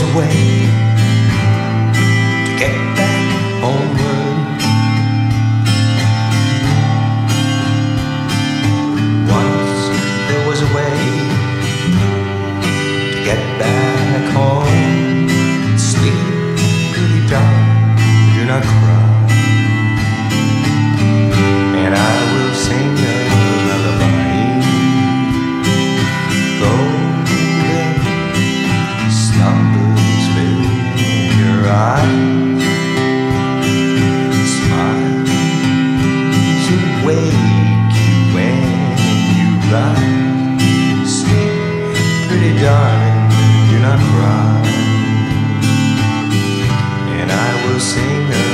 was a way to get back homeward. Once there was a way to get back home. Sleep, goody darling, do not cry. And I will sing a lullaby. darling, do not cry. And I will sing